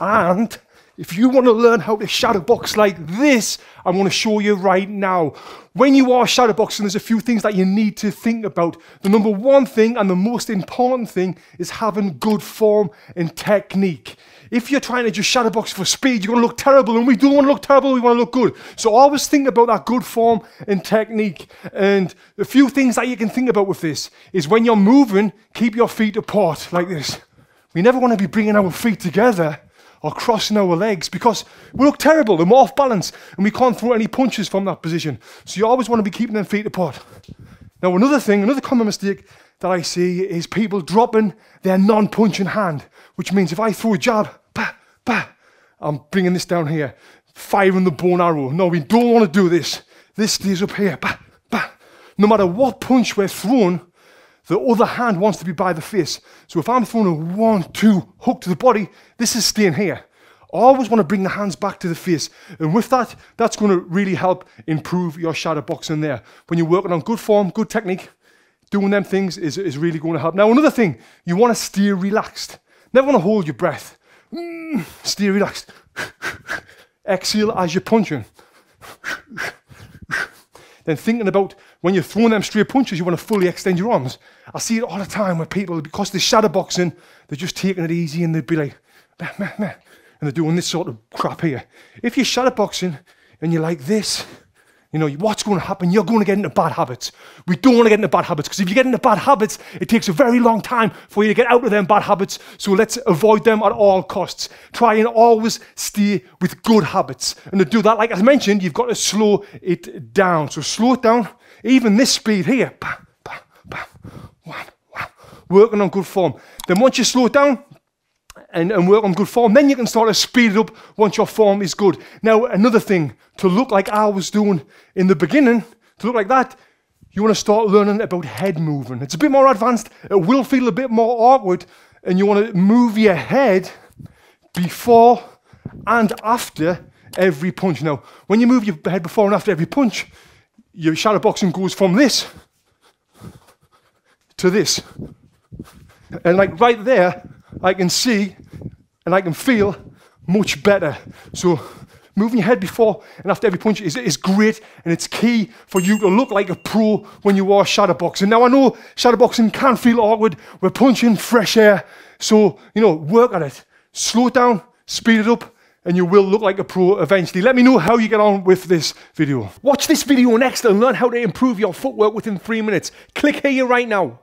And if you want to learn how to shadow box like this, I'm going to show you right now. When you are shadow boxing, there's a few things that you need to think about. The number one thing and the most important thing is having good form and technique. If you're trying to just shadow box for speed, you're going to look terrible, and we don't want to look terrible, we want to look good. So always think about that good form and technique. And a few things that you can think about with this is when you're moving, keep your feet apart like this. We never want to be bringing our feet together or crossing our legs because we look terrible and we're off balance and we can't throw any punches from that position. So you always want to be keeping them feet apart. Now, another thing, another common mistake that I see is people dropping their non punching hand, which means if I throw a jab, bah, bah, I'm bringing this down here, firing the bone arrow. No, we don't want to do this. This stays up here, bah, bah. No matter what punch we're throwing, the other hand wants to be by the face. So if I'm throwing a one, two hook to the body, this is staying here. I always want to bring the hands back to the face. And with that, that's going to really help improve your shadow boxing there. When you're working on good form, good technique, doing them things is, is really going to help. Now, another thing, you want to stay relaxed. Never want to hold your breath. Mm, stay relaxed. Exhale as you're punching. then thinking about when you're throwing them straight punches, you want to fully extend your arms. I see it all the time where people, because they're shadow boxing, they're just taking it easy and they'd be like, meh, meh, meh, and they're doing this sort of crap here. If you're shadow boxing and you're like this, you know, what's going to happen? You're going to get into bad habits. We don't want to get into bad habits because if you get into bad habits, it takes a very long time for you to get out of them bad habits. So let's avoid them at all costs. Try and always stay with good habits. And to do that, like I mentioned, you've got to slow it down. So slow it down. Even this speed here. Bam, bam, bam. Working on good form. Then once you slow it down, and, and work on good form. Then you can start to speed it up once your form is good. Now, another thing, to look like I was doing in the beginning, to look like that, you want to start learning about head movement. It's a bit more advanced, it will feel a bit more awkward, and you want to move your head before and after every punch. Now, when you move your head before and after every punch, your shadow boxing goes from this to this. And like right there, I can see and I can feel much better. So moving your head before and after every punch is, is great and it's key for you to look like a pro when you are shadowboxing. Now I know shadowboxing can feel awkward. We're punching fresh air. So, you know, work at it. Slow it down, speed it up, and you will look like a pro eventually. Let me know how you get on with this video. Watch this video next and learn how to improve your footwork within three minutes. Click here right now.